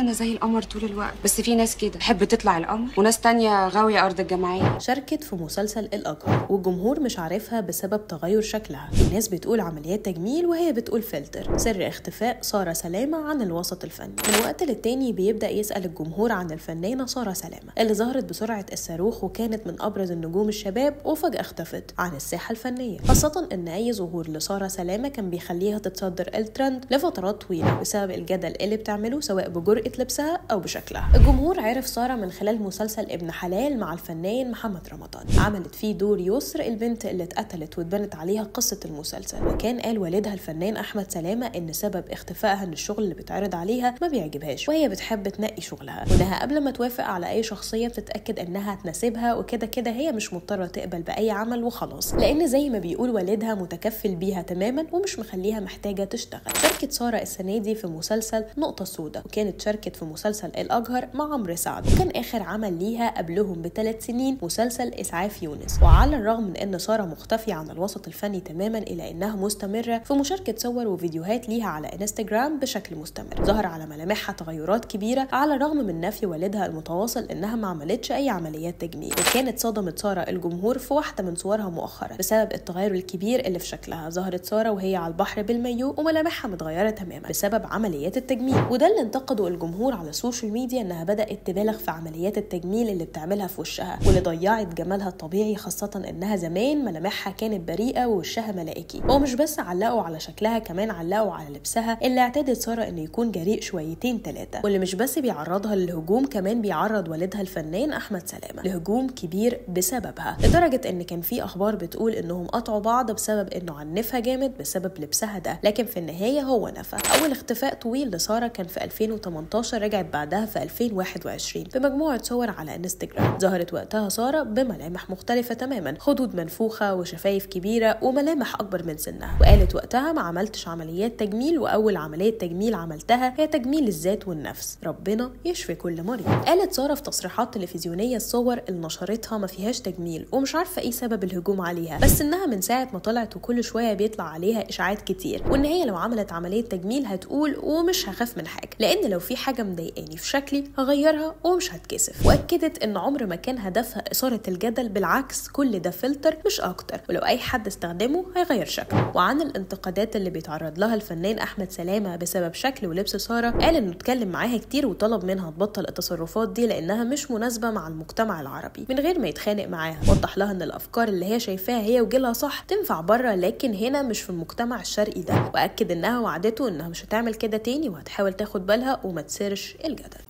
أنا زي القمر طول الوقت بس في ناس كده تحب تطلع القمر وناس تانية غاوية أرض الجماعية شاركت في مسلسل الأجهر والجمهور مش عارفها بسبب تغير شكلها. الناس بتقول عمليات تجميل وهي بتقول فلتر. سر اختفاء سارة سلامة عن الوسط الفني. من وقت للتاني بيبدأ يسأل الجمهور عن الفنانة سارة سلامة اللي ظهرت بسرعة الصاروخ وكانت من أبرز النجوم الشباب وفجأة اختفت عن الساحة الفنية. خاصة إن أي ظهور لسارة سلامة كان بيخليها تتصدر الترند لفترات طويلة بسبب الجدل اللي بتعمله سواء بجرأة لبسها أو بشكلها. الجمهور عرف سارة من خلال مسلسل ابن حلال مع الفنان محمد رمضان. عملت فيه دور يسر البنت اللي اتقتلت واتبنت عليها قصة المسلسل. وكان قال والدها الفنان أحمد سلامة إن سبب اختفائها إن الشغل اللي بيتعرض عليها ما بيعجبهاش وهي بتحب تنقي شغلها. وإنها قبل ما توافق على أي شخصية بتتأكد إنها تناسبها وكده كده هي مش مضطرة تقبل بأي عمل وخلاص. لأن زي ما بيقول والدها متكفل بيها تماما ومش مخليها محتاجة تشتغل. شاركت سارة السنة دي في مسلسل نقطة سوداء وكانت شاركت في مسلسل الأجهر مع عمرو سعد. وكان آخر عمل ليها قبلهم بثلاث سنين مسلسل إسعاف يونس. وعلى الرغم من إن سارة مختفية عن الوسط الفني تماما إلا إنها مستمرة في مشاركة صور وفيديوهات ليها على إنستجرام بشكل مستمر. ظهر على ملامحها تغيرات كبيرة على الرغم من نفي والدها المتواصل إنها ما عملتش أي عمليات تجميل. وكانت صدمت سارة الجمهور في واحدة من صورها مؤخرا بسبب التغير الكبير اللي في شكلها. ظهرت سارة وهي على البحر بالمايو وملامحها متغيرة تماما بسبب عمليات التجميل. وده اللي انتقده الجمهور على السوشيال ميديا إنها بدأت تبالغ في عمليات التجميل اللي بتعملها في وشها واللي ضيعت جمالها الطبيعي خاصة إنها زمان ملامحها كانت بريئة ووشها ملائكي. ومش بس علقوا على شكلها كمان علقوا على لبسها اللي اعتادت سارة إنه يكون جريء شويتين ثلاثة واللي مش بس بيعرضها للهجوم كمان بيعرض والدها الفنان أحمد سلامة لهجوم كبير بسببها. لدرجة إن كان في أخبار بتقول إنهم قطعوا بعض بسبب إنه عنفها جامد بسبب لبسها ده لكن في النهاية هو نفى. أول اختفاء طويل لسارة كان في 2018 رجعت بعدها في 2021 بمجموعة صور على إنستجرام. ظهرت وقتها سارة بملامح مختلفة تماما خدود منفوخة وشفايف كبيرة وملامح أكبر من سنها. وقالت وقتها ما عملتش عمليات تجميل وأول عملية تجميل عملتها هي تجميل الذات والنفس. ربنا يشفي كل مريض. قالت سارة في تصريحات تلفزيونية الصور اللي نشرتها ما فيهاش تجميل ومش عارفة إيه سبب الهجوم عليها بس إنها من ساعة ما طلعت وكل شوية بيطلع عليها إشاعات كتير وإن هي لو عملت عملية تجميل هتقول ومش هخاف من حاجة لأن لو في حاجة مضايقاني في شكلي هغيرها ومش هتكسف. وأكدت إن عمر ما كان هدفها إثارة الجدل بالعكس كل ده فلتر مش أكتر. ولو أي حد استخدمه هيغير شكله. وعن الانتقادات اللي بيتعرض لها الفنان أحمد سلامة بسبب شكل ولبس سارة قال إنه اتكلم معاها كتير وطلب منها تبطل التصرفات دي لأنها مش مناسبة مع المجتمع العربي من غير ما يتخانق معاها. وضح لها إن الأفكار اللي هي شايفاها هي وجيلها صح تنفع بره لكن هنا مش في المجتمع الشرقي ده. وأكد إنها وعدته إنها مش هتعمل كده تاني وهتحاول تاخد بالها وما تسيرش الجدل